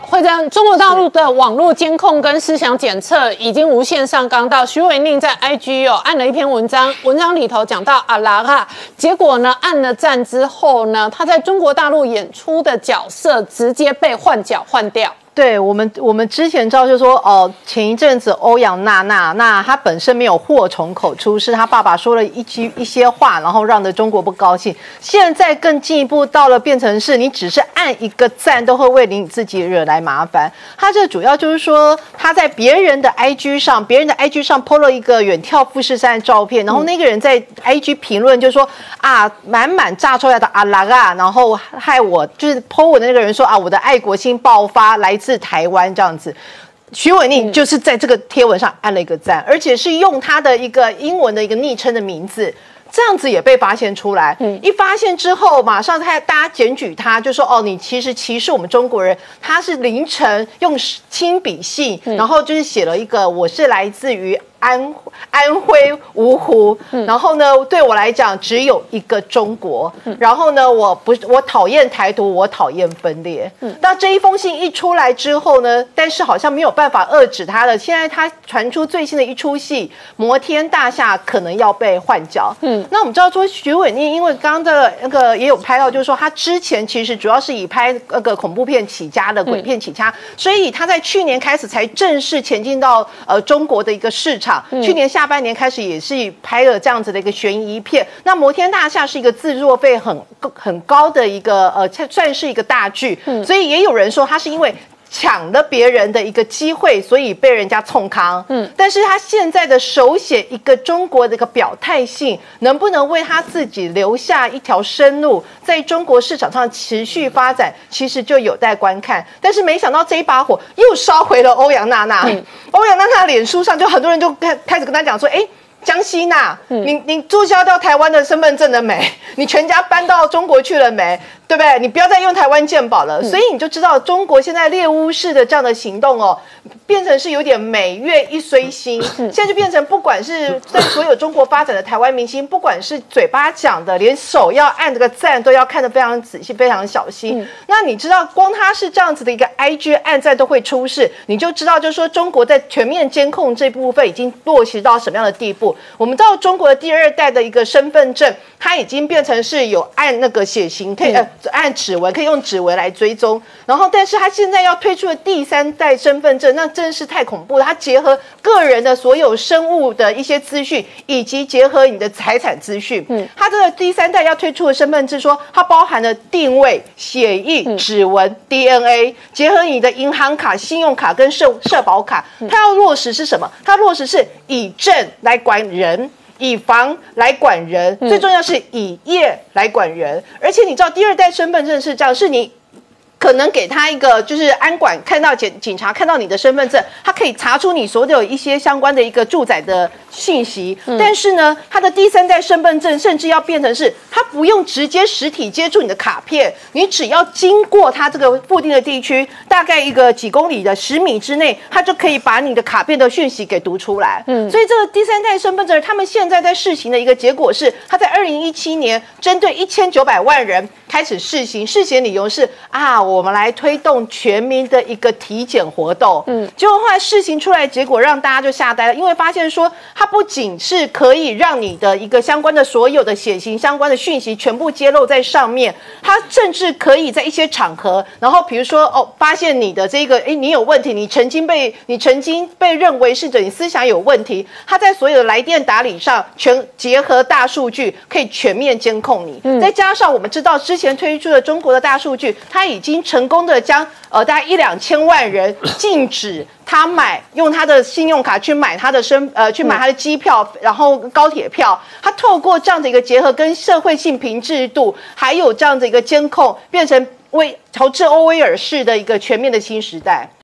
会长，中国大陆的网络监控跟思想检测已经无限上纲到徐伟宁在 IG 哦按了一篇文章，文章里头讲到阿拉哈，结果呢按了赞之后呢，他在中国大陆演出的角色直接被换角换掉。对我们，我们之前知道，就是说，哦，前一阵子欧阳娜娜，那她本身没有祸从口出，是她爸爸说了一句一些话，然后让的中国不高兴。现在更进一步到了变成是，你只是按一个赞，都会为你自己惹来麻烦。他这主要就是说，他在别人的 IG 上，别人的 IG 上 po 了一个远眺富士山的照片，然后那个人在 IG 评论就说啊，满满炸出来的阿拉啊，然后害我就是 po 文的那个人说啊，我的爱国心爆发来。自台湾这样子，徐伟宁就是在这个贴文上按了一个赞，而且是用他的一个英文的一个昵称的名字，这样子也被发现出来。嗯，一发现之后，马上他大家检举他，就说哦，你其实歧视我们中国人。他是凌晨用亲笔信，然后就是写了一个，我是来自于。安安徽芜湖，然后呢，对我来讲只有一个中国。然后呢，我不我讨厌台独，我讨厌分裂。那这一封信一出来之后呢，但是好像没有办法遏制他了。现在他传出最新的一出戏，摩天大厦可能要被换角。嗯，那我们知道说徐伟宁，因为刚刚的那个也有拍到，就是说他之前其实主要是以拍那个恐怖片起家的，鬼片起家，所以他在去年开始才正式前进到呃中国的一个市场。去年下半年开始也是拍了这样子的一个悬疑片。那摩天大厦是一个制作费很很高的一个呃，算是一个大剧，所以也有人说他是因为。抢了别人的一个机会，所以被人家冲康。嗯，但是他现在的手写一个中国的一个表态信，能不能为他自己留下一条生路，在中国市场上持续发展，其实就有待观看。但是没想到这一把火又烧回了欧阳娜娜。欧阳娜娜脸书上就很多人就开开始跟他讲说，哎。江西呐，你你注销掉台湾的身份证了没？你全家搬到中国去了没？对不对？你不要再用台湾鉴宝了。所以你就知道中国现在猎巫式的这样的行动哦，变成是有点每月一随心。现在就变成不管是 在所有中国发展的台湾明星，不管是嘴巴讲的，连手要按这个赞都要看得非常仔细、非常小心。那你知道，光他是这样子的一个 IG 按赞都会出事，你就知道，就是说中国在全面监控这部分已经落实到什么样的地步。我们知道中国的第二代的一个身份证，它已经变成是有按那个血型，可以呃按指纹，可以用指纹来追踪。然后，但是它现在要推出的第三代身份证，那真是太恐怖了。它结合个人的所有生物的一些资讯，以及结合你的财产资讯。嗯，它这个第三代要推出的身份证，说它包含了定位、血印、指纹、DNA，结合你的银行卡、信用卡跟社社保卡，它要落实是什么？它落实是以证来管。人以房来管人，最重要是以业来管人。而且你知道，第二代身份证是这样，是你。可能给他一个，就是安管看到警警察看到你的身份证，他可以查出你所有一些相关的一个住宅的信息。但是呢，他的第三代身份证甚至要变成是，他不用直接实体接触你的卡片，你只要经过他这个固定的地区，大概一个几公里的十米之内，他就可以把你的卡片的讯息给读出来。嗯，所以这个第三代身份证，他们现在在试行的一个结果是，他在二零一七年针对一千九百万人开始试行，试行理由是啊。我们来推动全民的一个体检活动，嗯，结果后来试行出来，结果让大家就吓呆了，因为发现说它不仅是可以让你的一个相关的所有的血型相关的讯息全部揭露在上面，它甚至可以在一些场合，然后比如说哦，发现你的这个哎你有问题，你曾经被你曾经被认为是你思想有问题，它在所有的来电打理上全结合大数据，可以全面监控你，嗯，再加上我们知道之前推出的中国的大数据，它已经。成功的将呃大概一两千万人 禁止他买用他的信用卡去买他的身呃去买他的机票，然后高铁票，他透过这样的一个结合跟社会性评制度，还有这样的一个监控，变成为乔治欧威尔式的一个全面的新时代。